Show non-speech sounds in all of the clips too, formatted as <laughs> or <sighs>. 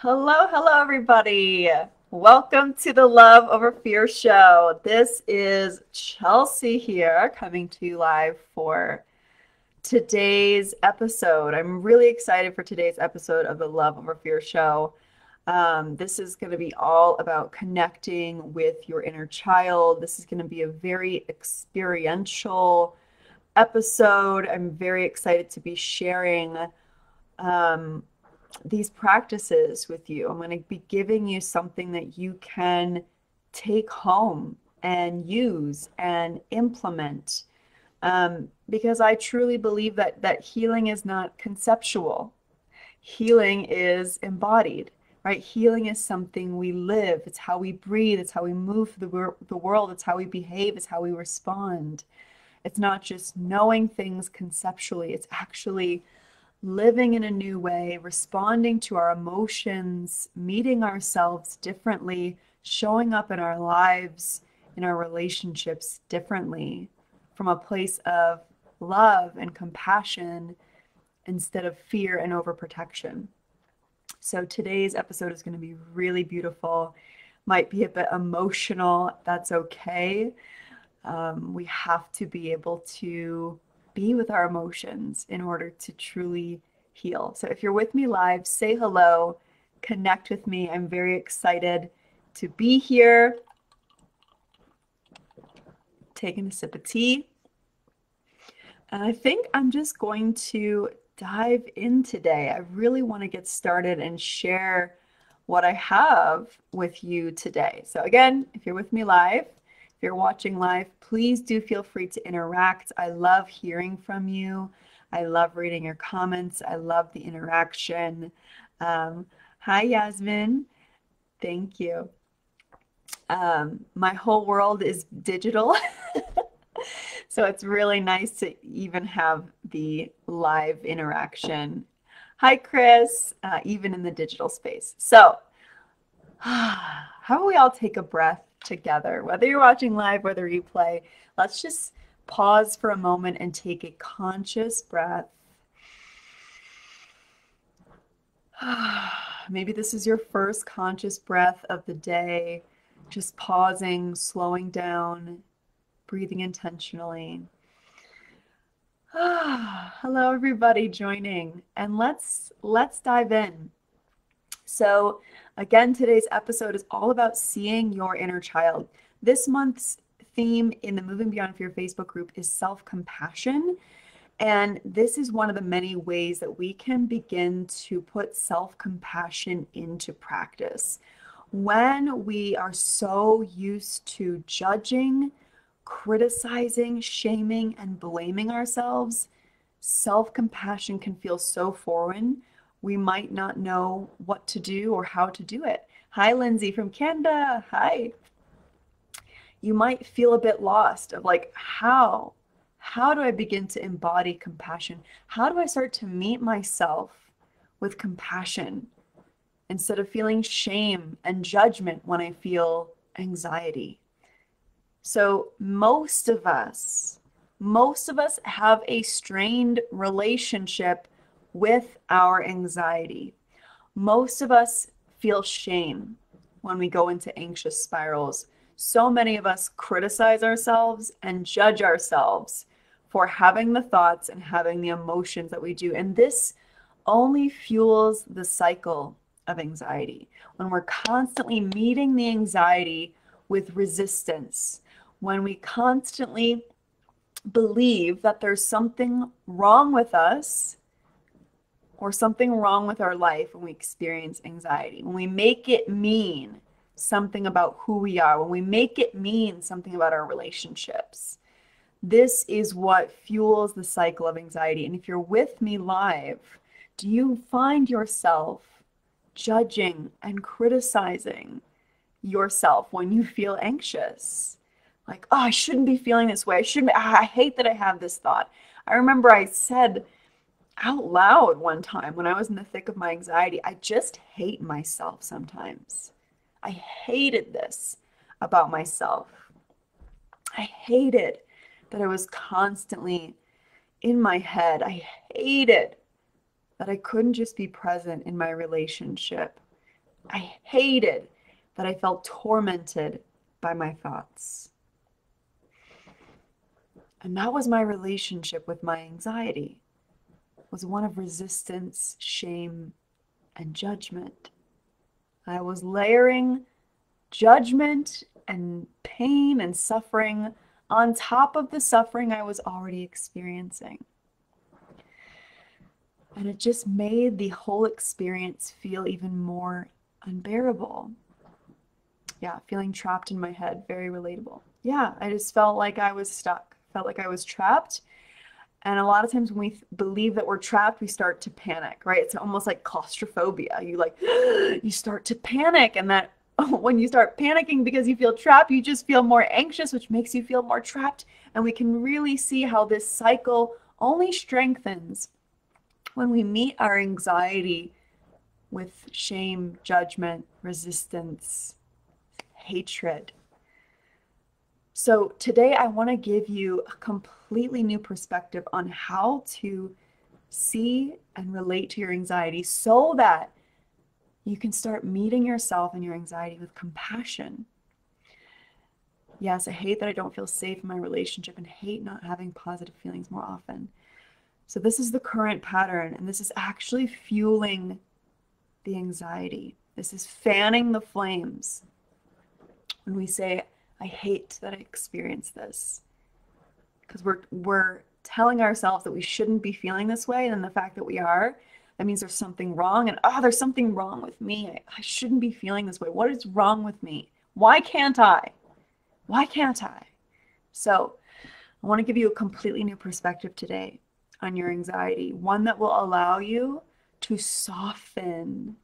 Hello, hello, everybody. Welcome to the Love Over Fear show. This is Chelsea here coming to you live for today's episode. I'm really excited for today's episode of the Love Over Fear show. Um, this is going to be all about connecting with your inner child. This is going to be a very experiential episode. I'm very excited to be sharing um, these practices with you. I'm going to be giving you something that you can take home and use and implement um, because I truly believe that that healing is not conceptual. Healing is embodied, right? Healing is something we live. It's how we breathe. It's how we move the, the world. It's how we behave. It's how we respond. It's not just knowing things conceptually. It's actually living in a new way, responding to our emotions, meeting ourselves differently, showing up in our lives, in our relationships differently from a place of love and compassion instead of fear and overprotection. So today's episode is going to be really beautiful, might be a bit emotional. That's okay. Um, we have to be able to be with our emotions in order to truly heal. So if you're with me live, say hello, connect with me. I'm very excited to be here. Taking a sip of tea. And I think I'm just going to dive in today. I really want to get started and share what I have with you today. So, again, if you're with me live, if you're watching live, please do feel free to interact. I love hearing from you. I love reading your comments. I love the interaction. Um, hi, Yasmin. Thank you. Um, my whole world is digital. <laughs> so it's really nice to even have the live interaction. Hi, Chris, uh, even in the digital space. So, <sighs> how about we all take a breath together. Whether you're watching live, whether you play, let's just pause for a moment and take a conscious breath. <sighs> Maybe this is your first conscious breath of the day. Just pausing, slowing down, breathing intentionally. <sighs> Hello everybody joining and let's let's dive in. So Again, today's episode is all about seeing your inner child. This month's theme in the Moving Beyond Fear Facebook group is self compassion. And this is one of the many ways that we can begin to put self compassion into practice. When we are so used to judging, criticizing, shaming, and blaming ourselves, self compassion can feel so foreign we might not know what to do or how to do it. Hi, Lindsay from Canada. Hi. You might feel a bit lost of like, how? How do I begin to embody compassion? How do I start to meet myself with compassion instead of feeling shame and judgment when I feel anxiety? So, most of us, most of us have a strained relationship with our anxiety. Most of us feel shame when we go into anxious spirals. So many of us criticize ourselves and judge ourselves for having the thoughts and having the emotions that we do. And this only fuels the cycle of anxiety. When we're constantly meeting the anxiety with resistance, when we constantly believe that there's something wrong with us or something wrong with our life when we experience anxiety, when we make it mean something about who we are, when we make it mean something about our relationships, this is what fuels the cycle of anxiety. And if you're with me live, do you find yourself judging and criticizing yourself when you feel anxious? Like, oh, I shouldn't be feeling this way. I shouldn't. Be, ah, I hate that I have this thought. I remember I said out loud one time when I was in the thick of my anxiety. I just hate myself sometimes. I hated this about myself. I hated that I was constantly in my head. I hated that I couldn't just be present in my relationship I hated that I felt tormented by my thoughts. And that was my relationship with my anxiety. Was one of resistance, shame, and judgment. I was layering judgment and pain and suffering on top of the suffering I was already experiencing. And it just made the whole experience feel even more unbearable. Yeah, feeling trapped in my head, very relatable. Yeah, I just felt like I was stuck, felt like I was trapped. And a lot of times when we believe that we're trapped, we start to panic, right? It's almost like claustrophobia. You like, <gasps> you start to panic. And that <laughs> when you start panicking because you feel trapped, you just feel more anxious, which makes you feel more trapped. And we can really see how this cycle only strengthens when we meet our anxiety with shame, judgment, resistance, hatred. So, today I want to give you a completely new perspective on how to see and relate to your anxiety so that you can start meeting yourself and your anxiety with compassion. Yes, I hate that I don't feel safe in my relationship and hate not having positive feelings more often. So, this is the current pattern, and this is actually fueling the anxiety. This is fanning the flames. When we say, I hate that I experience this, because we're, we're telling ourselves that we shouldn't be feeling this way, and the fact that we are, that means there's something wrong. And oh, there's something wrong with me. I, I shouldn't be feeling this way. What is wrong with me? Why can't I? Why can't I? So, I want to give you a completely new perspective today on your anxiety, one that will allow you to soften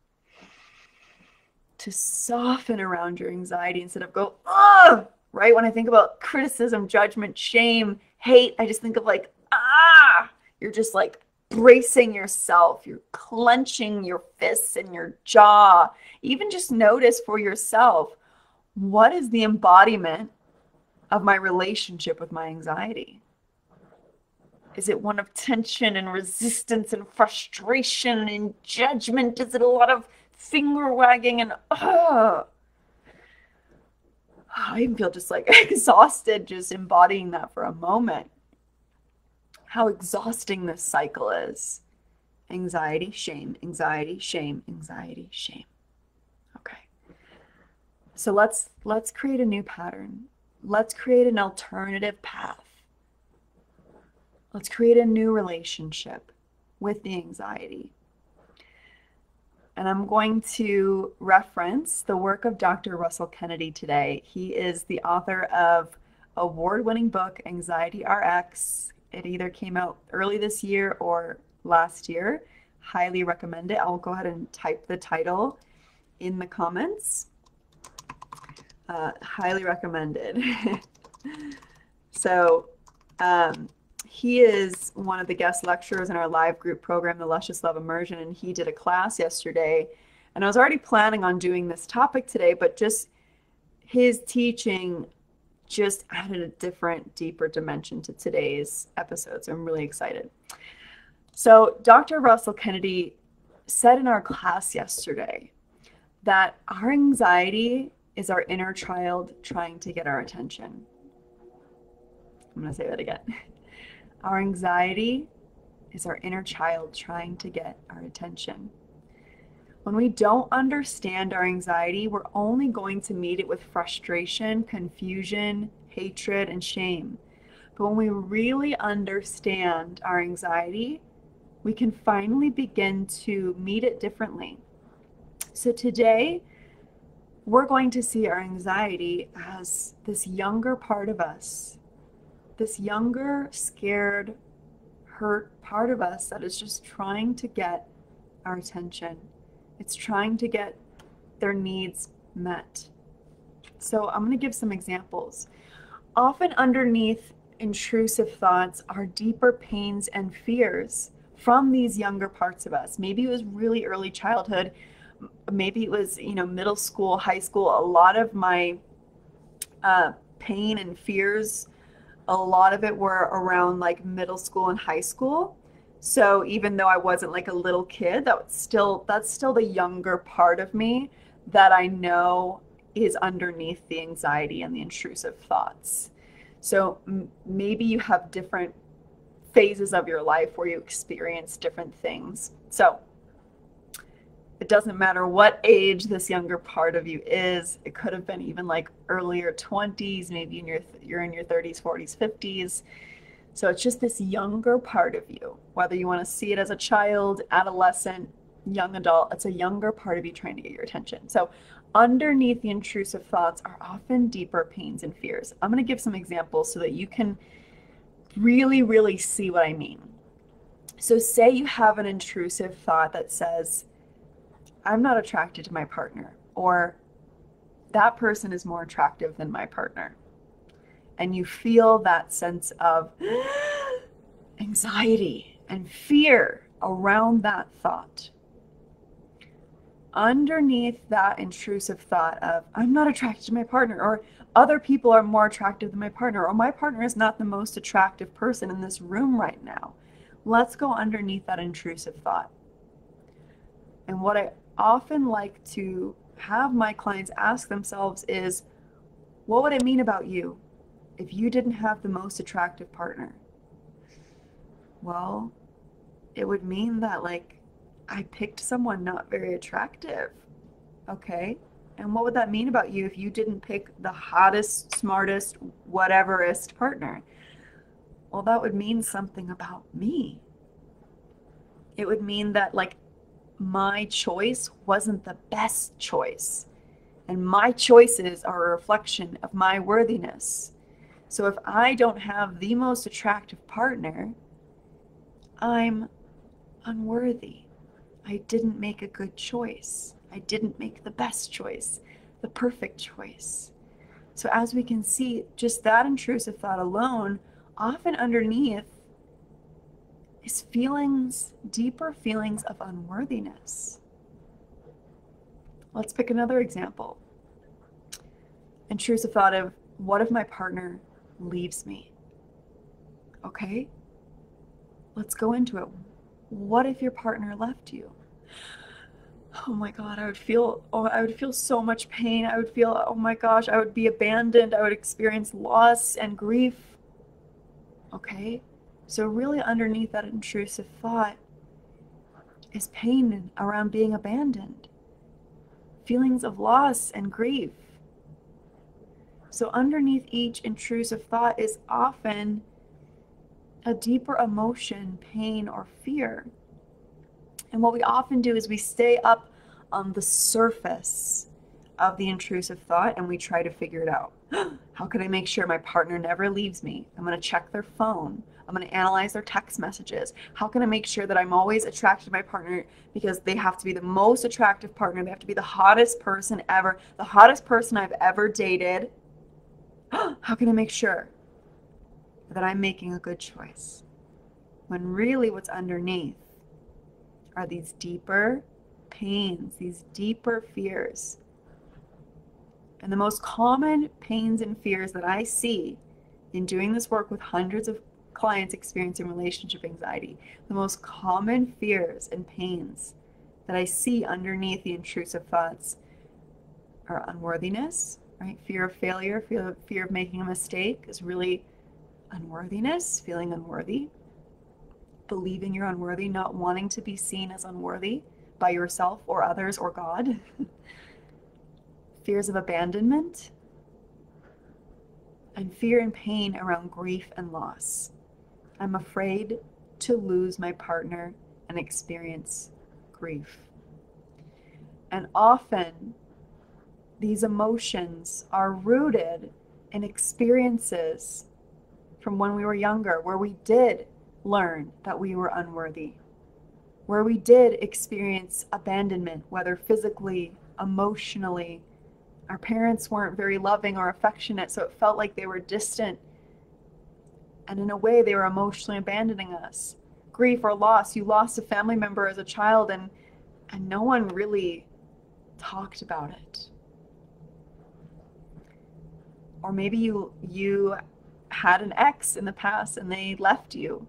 to soften around your anxiety instead of go, ah, right? When I think about criticism, judgment, shame, hate, I just think of like, ah, you're just like bracing yourself, you're clenching your fists and your jaw. Even just notice for yourself what is the embodiment of my relationship with my anxiety? Is it one of tension and resistance and frustration and judgment? Is it a lot of finger wagging and oh, I even feel just like <laughs> exhausted just embodying that for a moment. How exhausting this cycle is. Anxiety, shame, anxiety, shame, anxiety, shame. Okay. So let's let's create a new pattern. Let's create an alternative path Let's create a new relationship with the anxiety. And I'm going to reference the work of Dr. Russell Kennedy today. He is the author of award-winning book Anxiety RX. It either came out early this year or last year. Highly recommend it. I'll go ahead and type the title in the comments. Uh, highly recommended. <laughs> so um, he is one of the guest lecturers in our live group program, the Luscious Love Immersion, and he did a class yesterday. And I was already planning on doing this topic today, but just his teaching just added a different, deeper dimension to today's episode. So I'm really excited. So, Dr. Russell Kennedy said in our class yesterday that our anxiety is our inner child trying to get our attention. I'm going to say that again. <laughs> Our anxiety is our inner child trying to get our attention. When we don't understand our anxiety, we're only going to meet it with frustration, confusion, hatred, and shame. But when we really understand our anxiety, we can finally begin to meet it differently. So today, we're going to see our anxiety as this younger part of us this younger, scared, hurt part of us that is just trying to get our attention. It's trying to get their needs met. So I'm going to give some examples. Often underneath intrusive thoughts are deeper pains and fears from these younger parts of us. Maybe it was really early childhood. Maybe it was, you know, middle school, high school. A lot of my uh, pain and fears a lot of it were around like middle school and high school. So even though I wasn't like a little kid, that was still that's still the younger part of me that I know is underneath the anxiety and the intrusive thoughts. So m- maybe you have different phases of your life where you experience different things. So it doesn't matter what age this younger part of you is. It could have been even like earlier 20s, maybe in your you're in your 30s, 40s, 50s. So it's just this younger part of you, whether you want to see it as a child, adolescent, young adult, it's a younger part of you trying to get your attention. So underneath the intrusive thoughts are often deeper pains and fears. I'm going to give some examples so that you can really, really see what I mean. So, say you have an intrusive thought that says, I'm not attracted to my partner, or that person is more attractive than my partner. And you feel that sense of <gasps> anxiety and fear around that thought. Underneath that intrusive thought of, I'm not attracted to my partner, or other people are more attractive than my partner, or my partner is not the most attractive person in this room right now. Let's go underneath that intrusive thought. And what I often like to have my clients ask themselves is, what would it mean about you if you didn't have the most attractive partner? Well, it would mean that, like, I picked someone not very attractive. Okay. And what would that mean about you if you didn't pick the hottest, smartest, whateverest partner? Well, that would mean something about me. It would mean that, like, my choice wasn't the best choice. And my choices are a reflection of my worthiness. So if I don't have the most attractive partner, I'm unworthy. I didn't make a good choice. I didn't make the best choice, the perfect choice. So, as we can see, just that intrusive thought alone, often underneath, is feelings, deeper feelings of unworthiness. Let's pick another example. Intrusive thought of, what if my partner leaves me? Okay, let's go into it. What if your partner left you? Oh my god, I would feel oh I would feel so much pain. I would feel oh my gosh, I would be abandoned. I would experience loss and grief. Okay? So really underneath that intrusive thought is pain around being abandoned. Feelings of loss and grief. So underneath each intrusive thought is often a deeper emotion, pain, or fear. And what we often do is we stay up on the surface of the intrusive thought and we try to figure it out. <gasps> How can I make sure my partner never leaves me? I'm going to check their phone. I'm going to analyze their text messages. How can I make sure that I'm always attracted to my partner because they have to be the most attractive partner? They have to be the hottest person ever, the hottest person I've ever dated. <gasps> How can I make sure that I'm making a good choice. When really what's underneath are these deeper pains, these deeper fears. And the most common pains and fears that I see in doing this work with hundreds of clients experiencing relationship anxiety, the most common fears and pains that I see underneath the intrusive thoughts are unworthiness, right? Fear of failure, fear of, fear of making a mistake is really unworthiness, feeling unworthy, believing you're unworthy, not wanting to be seen as unworthy by yourself or others or God, <laughs> fears of abandonment, and fear and pain around grief and loss. I'm afraid to lose my partner and experience grief. And often, these emotions are rooted in experiences from when we were younger, where we did learn that we were unworthy, where we did experience abandonment, whether physically, emotionally. Our parents weren't very loving or affectionate, so it felt like they were distant. And in a way, they were emotionally abandoning us. Grief or loss, you lost a family member as a child, and, and no one really talked about it. Or maybe you you had an ex in the past and they left you.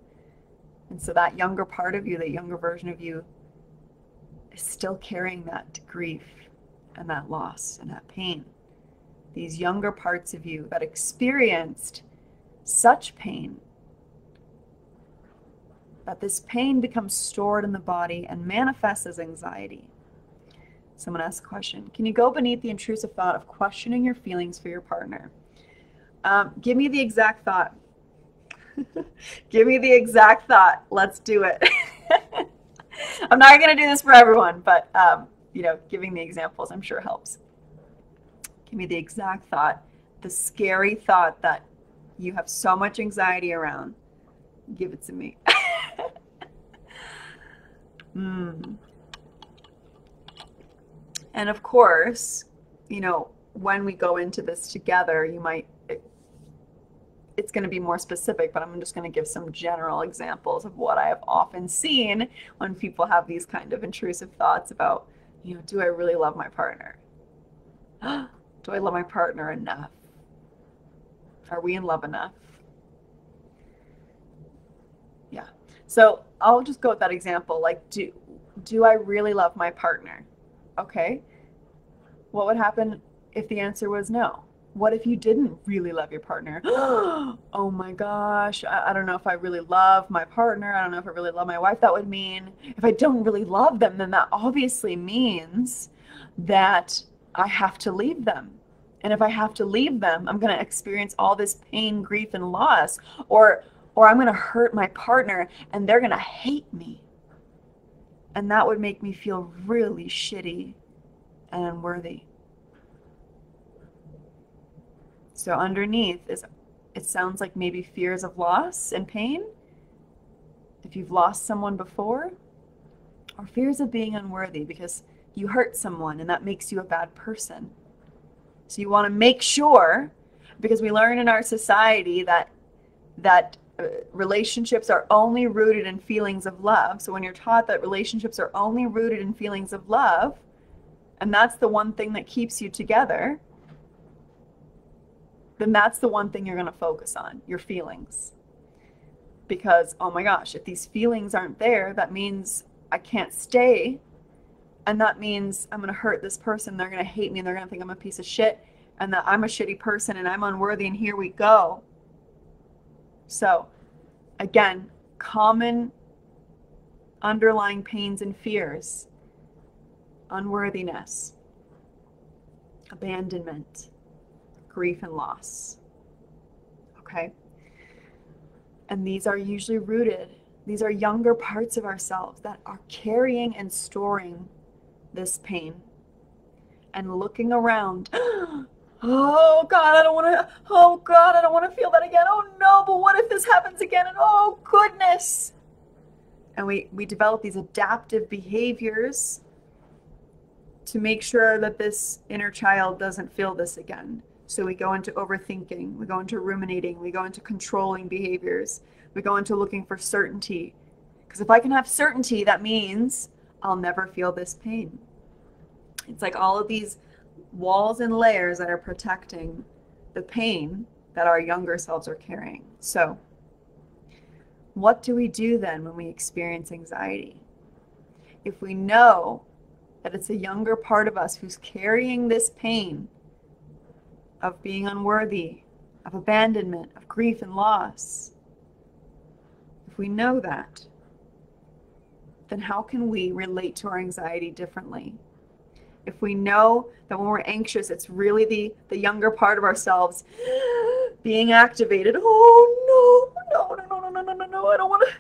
And so that younger part of you, that younger version of you, is still carrying that grief and that loss and that pain. These younger parts of you that experienced such pain that this pain becomes stored in the body and manifests as anxiety. Someone asked a question Can you go beneath the intrusive thought of questioning your feelings for your partner? Um, give me the exact thought. <laughs> give me the exact thought. Let's do it. <laughs> I'm not going to do this for everyone, but um, you know, giving the examples I'm sure helps. Give me the exact thought, the scary thought that you have so much anxiety around. Give it to me. <laughs> mm. And of course, you know, when we go into this together, you might, it, it's going to be more specific, but I'm just going to give some general examples of what I have often seen when people have these kind of intrusive thoughts about, you know, do I really love my partner? <gasps> do I love my partner enough? Are we in love enough? Yeah. So I'll just go with that example. Like, do do I really love my partner? Okay. What would happen if the answer was no? What if you didn't really love your partner? <gasps> oh my gosh, I, I, don't know if I really love my partner. I don't know if I really love my wife. That would mean if I don't really love them, then that obviously means that I have to leave them. And if I have to leave them, I'm going to experience all this pain, grief, and loss. Or, or I'm going to hurt my partner and they're going to hate me. And that would make me feel really shitty and unworthy. So underneath is it sounds like maybe fears of loss and pain. If you've lost someone before, or fears of being unworthy because you hurt someone and that makes you a bad person. So you want to make sure because we learn in our society that that uh, relationships are only rooted in feelings of love. So when you're taught that relationships are only rooted in feelings of love, and that's the one thing that keeps you together, then that's the one thing you're going to focus on your feelings. Because, oh my gosh, if these feelings aren't there, that means I can't stay. And that means I'm going to hurt this person. They're going to hate me and they're going to think I'm a piece of shit and that I'm a shitty person and I'm unworthy. And here we go. So, again, common underlying pains and fears unworthiness, abandonment, grief, and loss. Okay? And these are usually rooted, these are younger parts of ourselves that are carrying and storing this pain and looking around <gasps> oh God, I don't want to, oh God, I don't want to feel that again. Oh no, but what if this happens again? And oh goodness. And we, we develop these adaptive behaviors to make sure that this inner child doesn't feel this again. So we go into overthinking, we go into ruminating, we go into controlling behaviors, we go into looking for certainty. Because if I can have certainty, that means I'll never feel this pain. It's like all of these walls and layers that are protecting the pain that our younger selves are carrying. So, what do we do then when we experience anxiety? If we know that it's a younger part of us who's carrying this pain of being unworthy, of abandonment, of grief and loss, if we know that, then how can we relate to our anxiety differently? if we know that when we're anxious, it's really the, the younger part of ourselves <gasps> being activated. Oh no, no, no, no, no, no, no, no, I don't want to,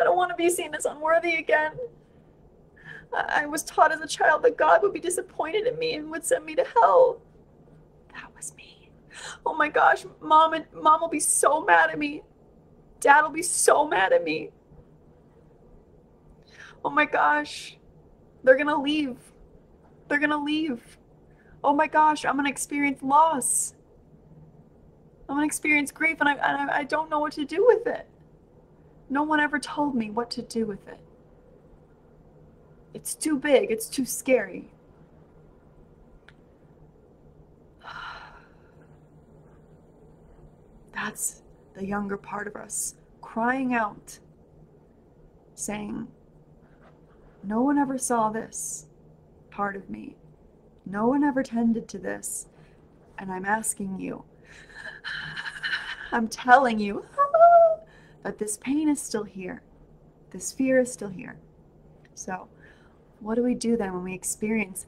I don't want to be seen as unworthy again. I was taught as a child that God would be disappointed in me and would send me to hell. That was me. Oh my gosh, mom and mom will be so mad at me. Dad will be so mad at me. Oh my gosh, they're gonna leave. They're going to leave. Oh my gosh, I'm going to experience loss. I'm going to experience grief and I, and I, I don't know what to do with it. No one ever told me what to do with it. It's too big, it's too scary. <sighs> That's the younger part of us crying out, saying, No one ever saw this part of me. No one ever tended to this. And I'm asking you, I'm telling you <laughs> that this pain is still here. This fear is still here. So, what do we do then when we experience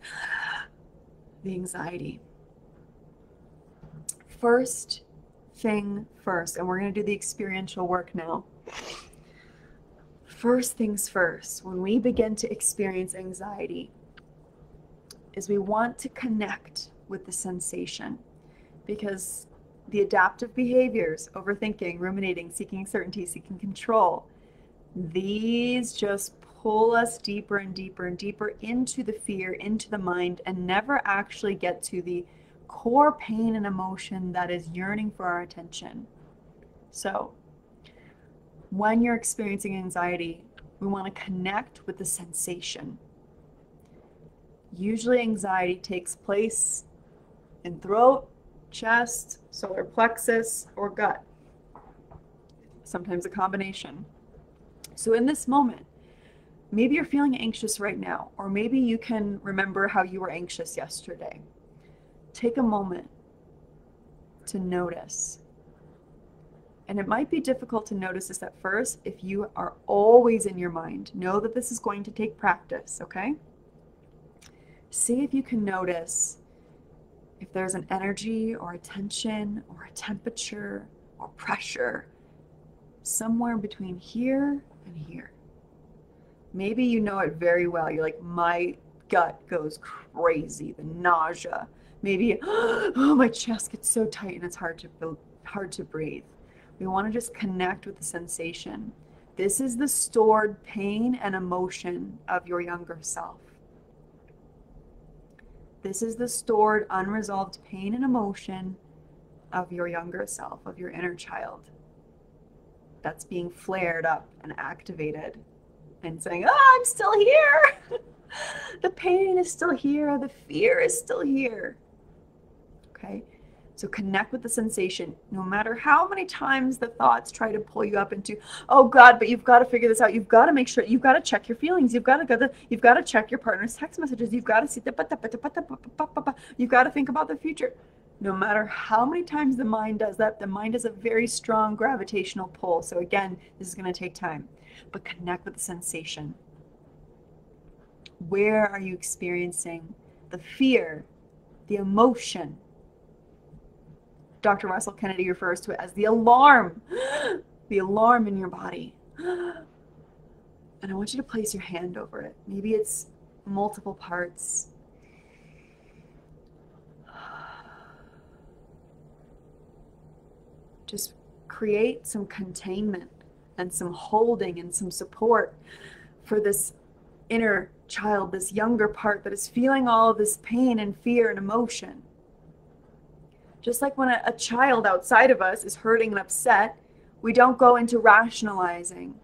the anxiety? First thing first, and we're going to do the experiential work now. First things first, when we begin to experience anxiety, is we want to connect with the sensation because the adaptive behaviors, overthinking, ruminating, seeking certainty, seeking control, these just pull us deeper and deeper and deeper into the fear, into the mind, and never actually get to the core pain and emotion that is yearning for our attention. So, when you're experiencing anxiety, we want to connect with the sensation. Usually, anxiety takes place in throat, chest, solar plexus, or gut. Sometimes a combination. So, in this moment, maybe you're feeling anxious right now, or maybe you can remember how you were anxious yesterday. Take a moment to notice. And it might be difficult to notice this at first if you are always in your mind. Know that this is going to take practice, okay? See if you can notice if there's an energy or a tension or a temperature or pressure somewhere between here and here. Maybe you know it very well. You're like, my gut goes crazy, the nausea. Maybe, <gasps> oh, my chest gets so tight and it's hard to hard to breathe. We want to just connect with the sensation. This is the stored pain and emotion of your younger self. This is the stored, unresolved pain and emotion of your younger self, of your inner child. That's being flared up and activated and saying, Oh, I'm still here. <laughs> the pain is still here. The fear is still here. Okay. So connect with the sensation, no matter how many times the thoughts try to pull you up into, oh God, but you've got to figure this out. You've got to make sure you've got to check your feelings. You've got to go the, you've got to check your partner's text messages. You've got to see the, you've got to think about the future. No matter how many times the mind does that, the mind has a very strong gravitational pull. So again, this is going to take time, but connect with the sensation. Where are you experiencing the fear, the emotion? Dr. Russell Kennedy refers to it as the alarm, <gasps> the alarm in your body. <gasps> And I want you to place your hand over it. Maybe it's multiple parts. <sighs> Just create some containment and some holding and some support for this inner child, this younger part that is feeling all of this pain and fear and emotion. Just like when a, a child outside of us is hurting and upset, we don't go into rationalizing.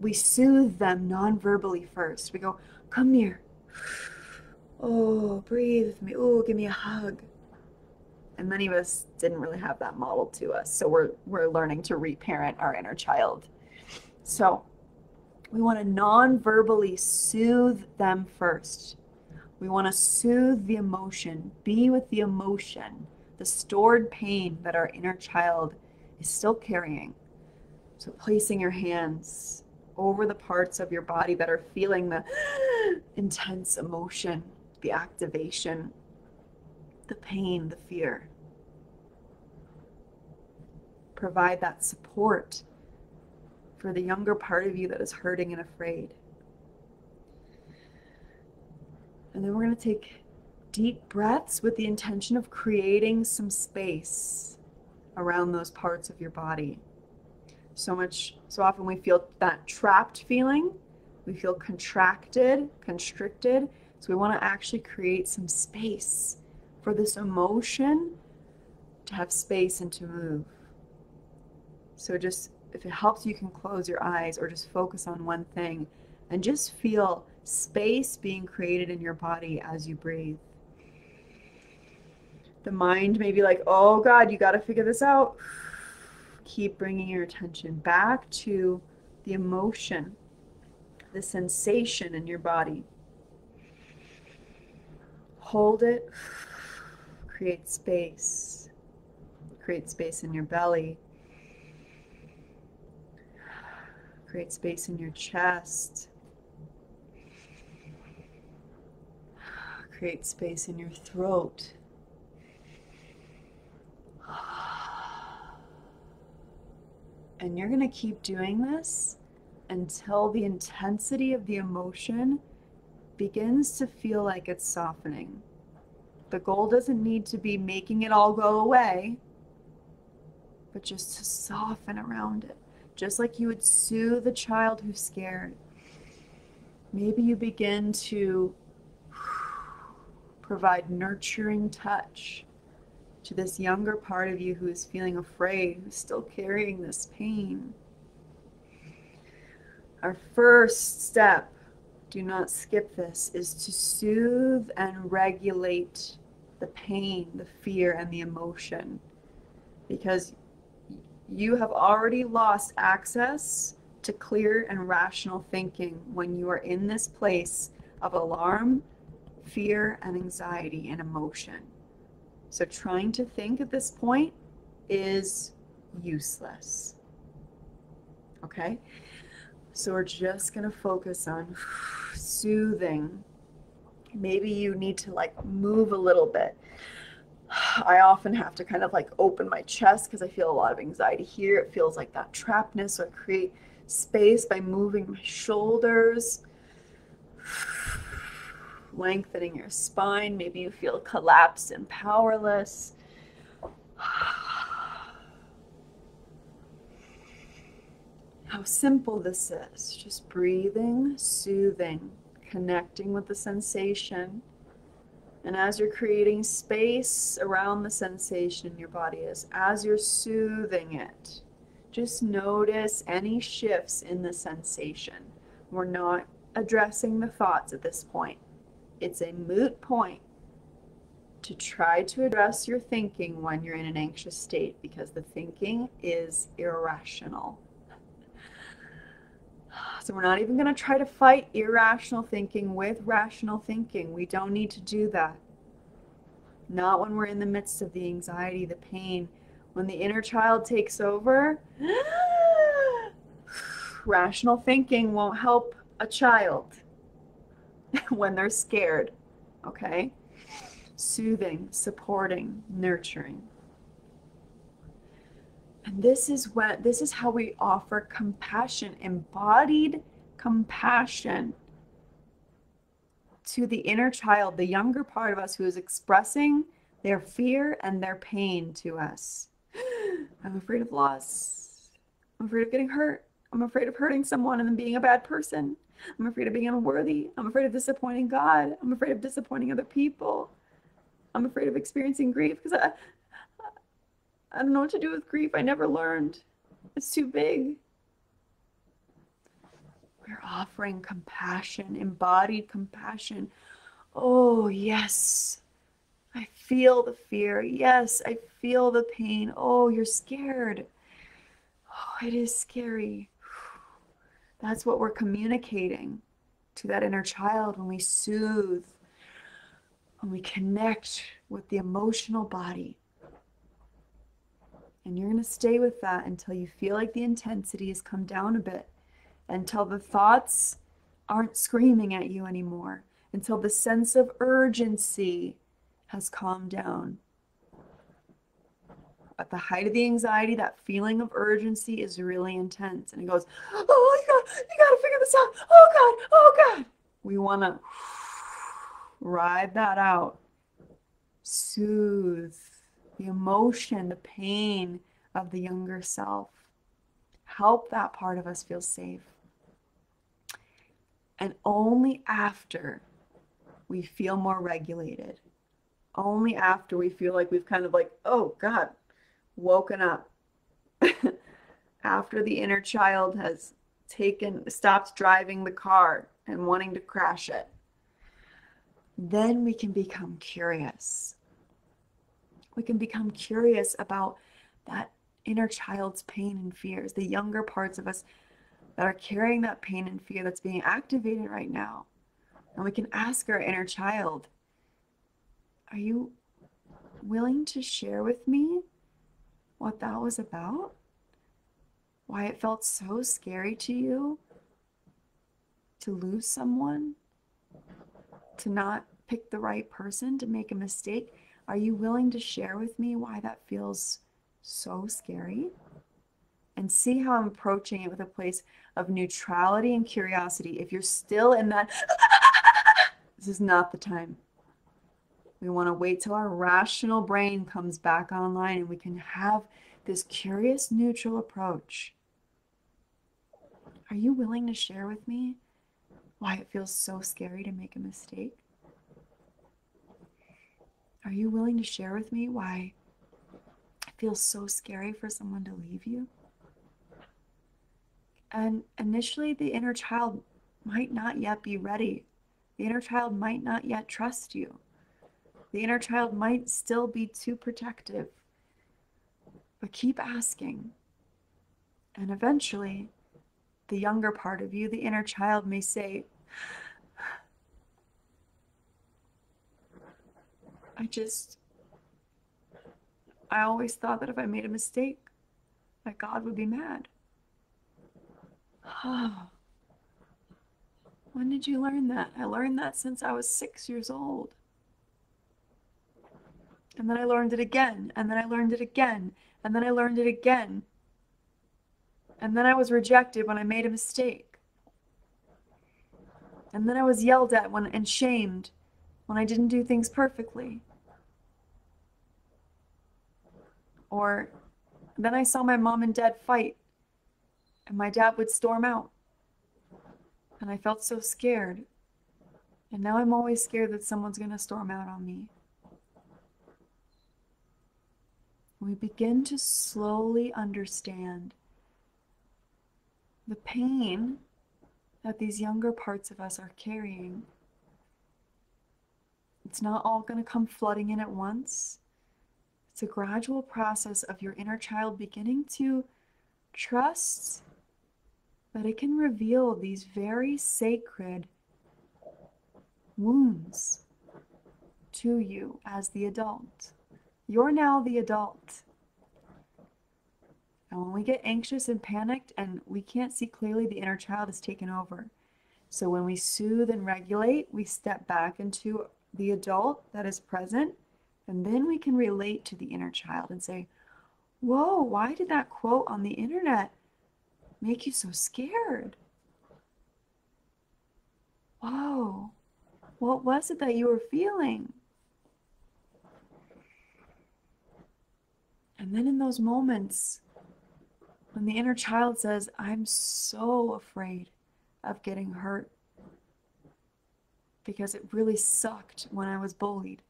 We soothe them non verbally first. We go, Come here. Oh, breathe with me. Oh, give me a hug. And many of us didn't really have that model to us. So we're, we're learning to reparent our inner child. So we want to non verbally soothe them first. We want to soothe the emotion, be with the emotion, the stored pain that our inner child is still carrying. So, placing your hands over the parts of your body that are feeling the <gasps> intense emotion, the activation, the pain, the fear. Provide that support for the younger part of you that is hurting and afraid. And then we're going to take deep breaths with the intention of creating some space around those parts of your body. So much, so often we feel that trapped feeling. We feel contracted, constricted. So we want to actually create some space for this emotion to have space and to move. So just if it helps, you can close your eyes or just focus on one thing and just feel space being created in your body as you breathe. The mind may be like, oh God, you got to figure this out. Keep bringing your attention back to the emotion, the sensation in your body. hold it. Create space. Create space in your belly. Create space in your chest. Create space in your throat. And you're going to keep doing this until the intensity of the emotion begins to feel like it's softening. The goal doesn't need to be making it all go away, but just to soften around it. Just like you would soothe a child who's scared. Maybe you begin to provide nurturing touch to this younger part of you who is feeling afraid, who's still carrying this pain. Our first step, do not skip this, is to soothe and regulate the pain, the fear, and the emotion. Because you have already lost access to clear and rational thinking when you are in this place of alarm, fear, and anxiety and emotion. So trying to think at this point is useless. Okay? So we're just going to focus on soothing. Maybe you need to like move a little bit. I often have to kind of like open my chest because I feel a lot of anxiety here. It feels like that trappedness. So I create space by moving my shoulders lengthening your spine. Maybe you feel collapsed and powerless. How simple this is. Just breathing, soothing, connecting with the sensation. And as you're creating space around the sensation in your body is, as you're soothing it, just notice any shifts in the sensation. We're not addressing the thoughts at this point it's a moot point to try to address your thinking when you're in an anxious state because the thinking is irrational. So, we're not even going to try to fight irrational thinking with rational thinking. We don't need to do that. Not when we're in the midst of the anxiety, the pain. When the inner child takes over, <gasps> rational thinking won't help a child. <laughs> when they're scared. Okay? Soothing, supporting, nurturing. And this is what this is how we offer compassion, embodied compassion to the inner child, the younger part of us who is expressing their fear and their pain to us. <gasps> I'm afraid of loss. I'm afraid of getting hurt. I'm afraid of hurting someone and then being a bad person. I'm afraid of being unworthy. I'm afraid of disappointing God. I'm afraid of disappointing other people. I'm afraid of experiencing grief because I, I don't know what to do with grief. I never learned. It's too big. We're offering compassion, embodied compassion. Oh, yes. I feel the fear. Yes, I feel the pain. Oh, you're scared. Oh, it is scary. That's what we're communicating to that inner child when we soothe, when we connect with the emotional body. And you're going to stay with that until you feel like the intensity has come down a bit, until the thoughts aren't screaming at you anymore, until the sense of urgency has calmed down at the height of the anxiety, that feeling of urgency is really intense. And it goes, Oh, you got, you got to figure this out. Oh, God. Oh, God. We want to ride that out, soothe the emotion, the pain of the younger self, help that part of us feel safe. And only after we feel more regulated, only after we feel like we've kind of like, oh God, woken up <laughs> after the inner child has taken stopped driving the car and wanting to crash it. Then we can become curious. We can become curious about that inner child's pain and fears the younger parts of us that are carrying that pain and fear that's being activated right now. And we can ask our inner child are you willing to share with me what that was about? Why it felt so scary to you to lose someone? To not pick the right person, to make a mistake? Are you willing to share with me why that feels so scary? And see how I'm approaching it with a place of neutrality and curiosity. If you're still in that, <laughs> this is not the time. We want to wait till our rational brain comes back online and we can have this curious, neutral approach. Are you willing to share with me why it feels so scary to make a mistake? Are you willing to share with me why it feels so scary for someone to leave you? And initially, the inner child might not yet be ready. The inner child might not yet trust you. The inner child might still be too protective. But keep asking. And eventually, the younger part of you, the inner child, may say, I just, I always thought that if I made a mistake, that God would be mad. Oh. When did you learn that? I learned that since I was six years old. And then I learned it again. And then I learned it again. And then I learned it again. And then I was rejected when I made a mistake. And then I was yelled at when and shamed when I didn't do things perfectly. Or then I saw my mom and dad fight, and my dad would storm out. And I felt so scared. And now I'm always scared that someone's going to storm out on me. We begin to slowly understand the pain that these younger parts of us are carrying. It's not all going to come flooding in at once. It's a gradual process of your inner child beginning to trust that it can reveal these very sacred wounds to you as the adult. You're now the adult. And when we get anxious and panicked and we can't see clearly, the inner child is taken over. So when we soothe and regulate, we step back into the adult that is present, and then we can relate to the inner child and say, Whoa, why did that quote on the internet make you so scared? Whoa, what was it that you were feeling? And then in those moments, when the inner child says, I'm so afraid of getting hurt because it really sucked when I was bullied.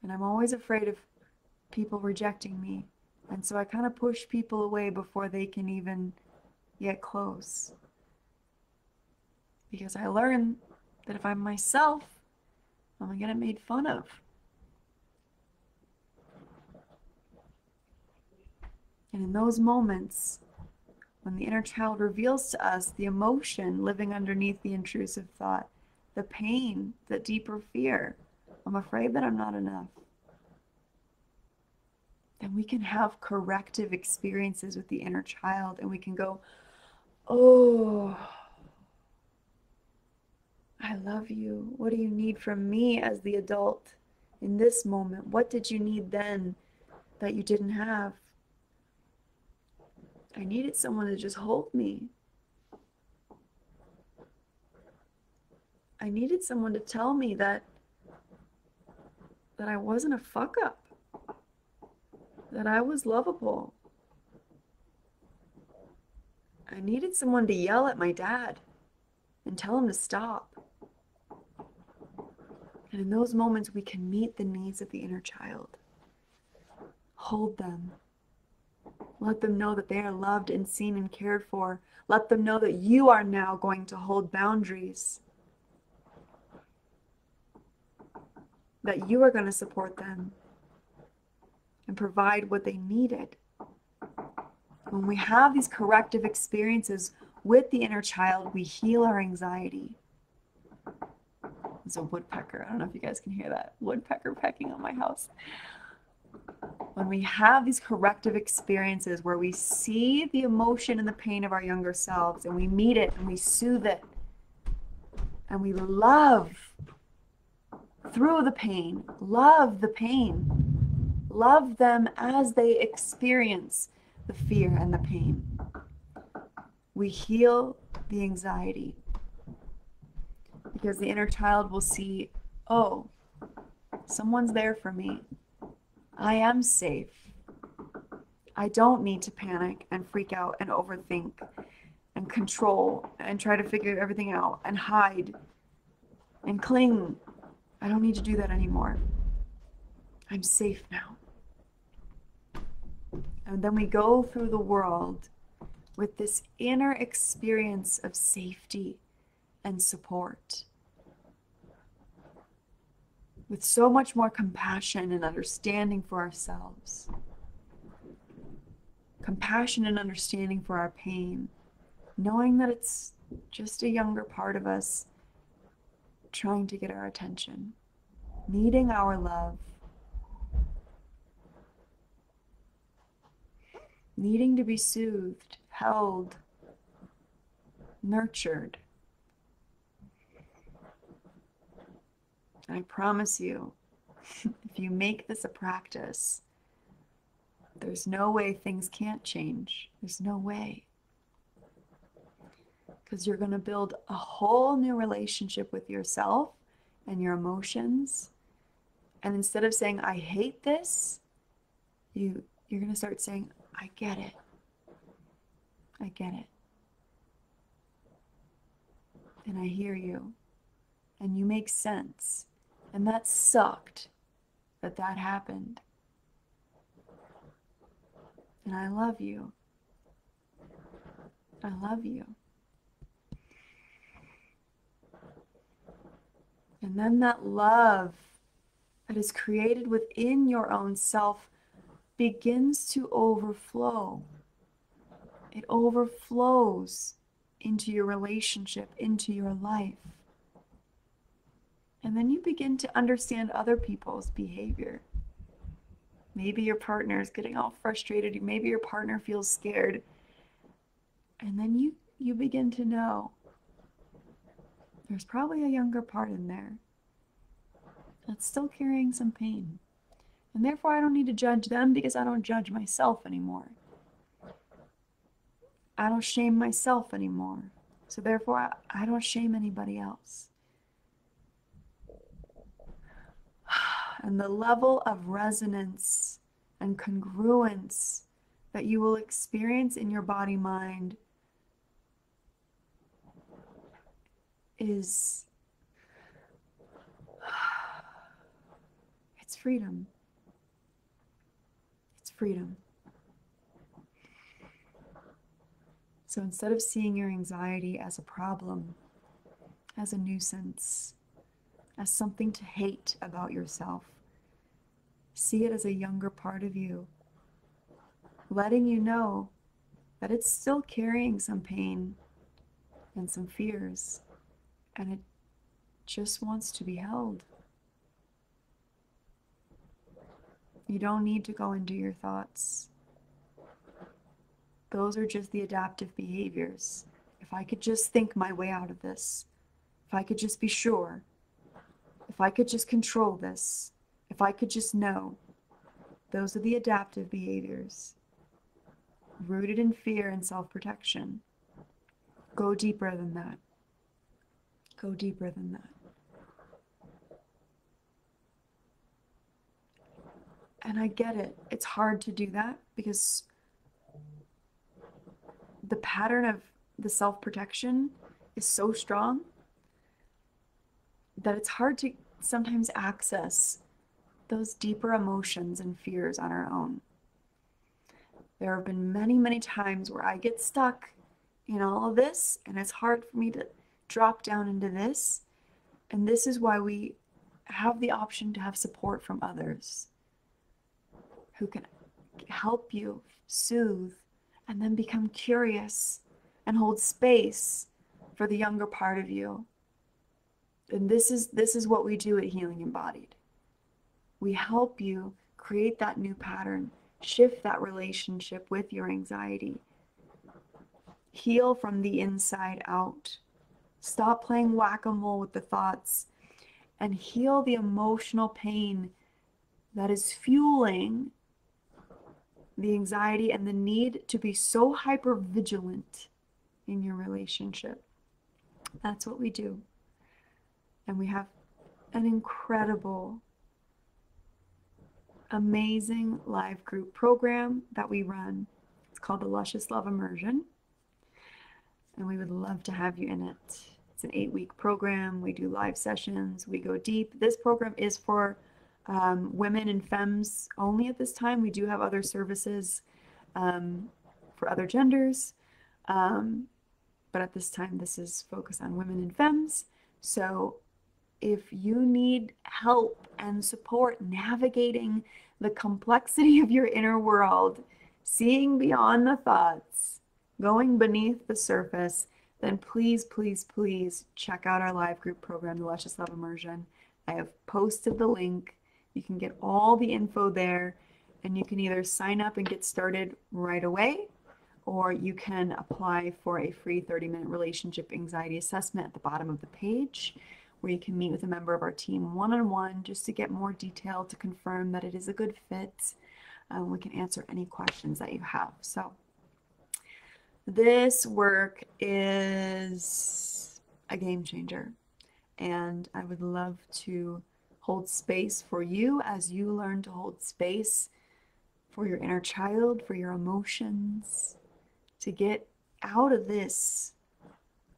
And I'm always afraid of people rejecting me. And so I kind of push people away before they can even get close. Because I learned that if I'm myself, I'm going to get made fun of. And in those moments, when the inner child reveals to us the emotion living underneath the intrusive thought, the pain, the deeper fear, I'm afraid that I'm not enough, then we can have corrective experiences with the inner child and we can go, Oh, I love you. What do you need from me as the adult in this moment? What did you need then that you didn't have? I needed someone to just hold me. I needed someone to tell me that that I wasn't a fuck up. That I was lovable. I needed someone to yell at my dad and tell him to stop. And in those moments, we can meet the needs of the inner child, hold them, let them know that they are loved and seen and cared for. Let them know that you are now going to hold boundaries, that you are going to support them and provide what they needed. When we have these corrective experiences with the inner child, we heal our anxiety. There's a woodpecker. I don't know if you guys can hear that woodpecker pecking on my house. When we have these corrective experiences where we see the emotion and the pain of our younger selves and we meet it and we soothe it and we love through the pain, love the pain, love them as they experience the fear and the pain. We heal the anxiety because the inner child will see, oh, someone's there for me. I am safe. I don't need to panic and freak out and overthink and control and try to figure everything out and hide and cling. I don't need to do that anymore. I'm safe now. And then we go through the world with this inner experience of safety and support. With so much more compassion and understanding for ourselves, compassion and understanding for our pain, knowing that it's just a younger part of us trying to get our attention, needing our love, needing to be soothed, held, nurtured. I promise you, <laughs> if you make this a practice, there's no way things can't change. There's no way. Because you're going to build a whole new relationship with yourself and your emotions. And instead of saying, I hate this, you, you're going to start saying, I get it. I get it. And I hear you. And you make sense. And that sucked that that happened. And I love you. I love you. And then that love that is created within your own self begins to overflow. It overflows into your relationship, into your life. And then you begin to understand other people's behavior. Maybe your partner is getting all frustrated. Maybe your partner feels scared. And then you, you begin to know there's probably a younger part in there that's still carrying some pain. And therefore, I don't need to judge them because I don't judge myself anymore. I don't shame myself anymore. So therefore, I, I don't shame anybody else. And the level of resonance and congruence that you will experience in your body mind is <sighs> it's freedom It's freedom. So instead of seeing your anxiety as a problem, as a nuisance, as something to hate about yourself, see it as a younger part of you, letting you know that it's still carrying some pain and some fears, and it just wants to be held. You don't need to go into your thoughts. Those are just the adaptive behaviors. If I could just think my way out of this, if I could just be sure, if I could just control this, if I could just know, those are the adaptive behaviors. Rooted in fear and self protection. Go deeper than that. Go deeper than that. And I get it. It's hard to do that because the pattern of the self protection is so strong that it's hard to sometimes access those deeper emotions and fears on our own. There have been many, many times where I get stuck in all of this, and it's hard for me to drop down into this. And this is why we have the option to have support from others who can help you soothe and then become curious and hold space for the younger part of you And this is this is what we do at Healing Embodied. We help you create that new pattern, shift that relationship with your anxiety. Heal from the inside out. Stop playing whack-a-mole with the thoughts and heal the emotional pain that is fueling the anxiety and the need to be so hyper vigilant in your relationship. That's what we do. And we have an incredible, amazing live group program that we run. It's called the Luscious Love Immersion. And we would love to have you in it. It's an eight week program. We do live sessions, we go deep. This program is for um, women and femmes only at this time. We do have other services um, for other genders. Um, but at this time, this is focused on women and femmes. So if you need help and support navigating the complexity of your inner world, seeing beyond the thoughts, going beneath the surface, then please, please, please check out our live group program, the Luscious Love Immersion. I have posted the link. You can get all the info there, and you can either sign up and get started right away, or you can apply for a free 30 minute relationship anxiety assessment at the bottom of the page where you can meet with a member of our team one on one just to get more detail to confirm that it is a good fit. Um, we can answer any questions that you have. So, this work is a game changer, and I would love to hold space for you as you learn to hold space for your inner child, for your emotions, to get out of this.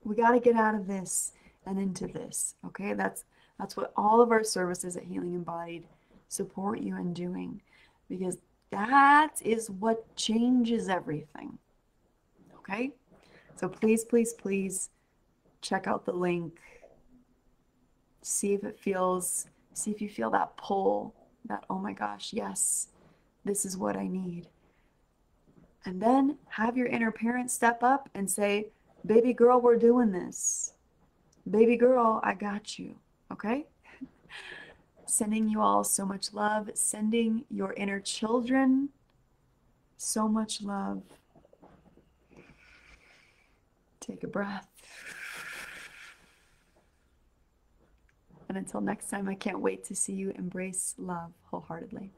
We got to get out of this and into this. Okay, that's that's what all of our services at Healing Embodied support you in doing because that is what changes everything. Okay? So please, please, please check out the link. See if it feels, see if you feel that pull, that, oh my gosh, yes, this is what I need. And then have your inner parent step up and say, baby girl, we're doing this. Baby girl, I got you. Okay? Sending you all so much love, sending your inner children so much love. Take a breath. And until next time, I can't wait to see you embrace love wholeheartedly.